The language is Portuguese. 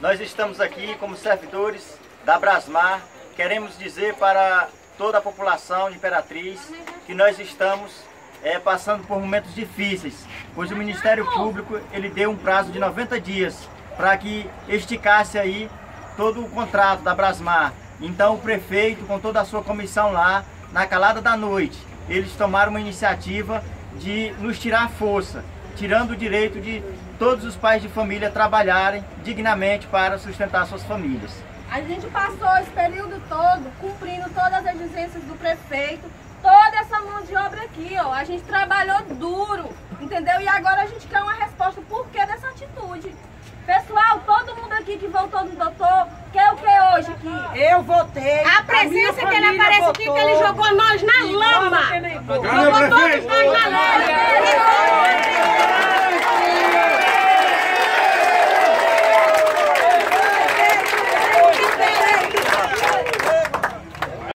Nós estamos aqui como servidores da Brasmar. Queremos dizer para toda a população de Imperatriz que nós estamos é, passando por momentos difíceis, pois o Ministério Público ele deu um prazo de 90 dias para que esticasse aí todo o contrato da Brasmar. Então o prefeito, com toda a sua comissão lá, na calada da noite, eles tomaram uma iniciativa de nos tirar a força, tirando o direito de todos os pais de família trabalharem dignamente para sustentar suas famílias. A gente passou esse período todo cumprindo todas as exigências do prefeito, toda essa mão de obra aqui, ó. A gente trabalhou duro, entendeu? E agora a gente quer uma resposta por que dessa atitude. Pessoal, todo mundo aqui que votou no doutor, quer o que hoje aqui? Eu votei. A presença que ele aparece aqui, que ele jogou nós na lama. Jogou todos nós na lama.